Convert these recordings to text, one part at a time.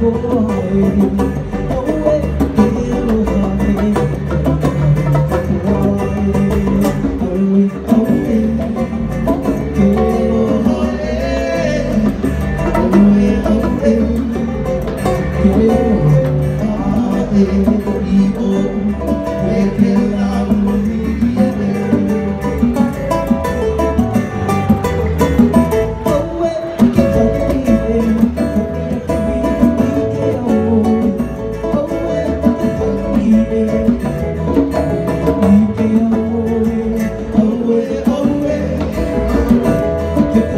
boy.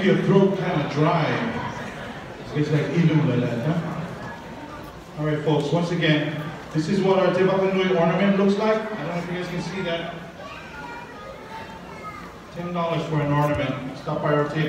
make your throat kind of dry. It's like even that, huh? All right, folks, once again, this is what our Tibacanui ornament looks like. I don't know if you guys can see that. $10 for an ornament. Stop by our table.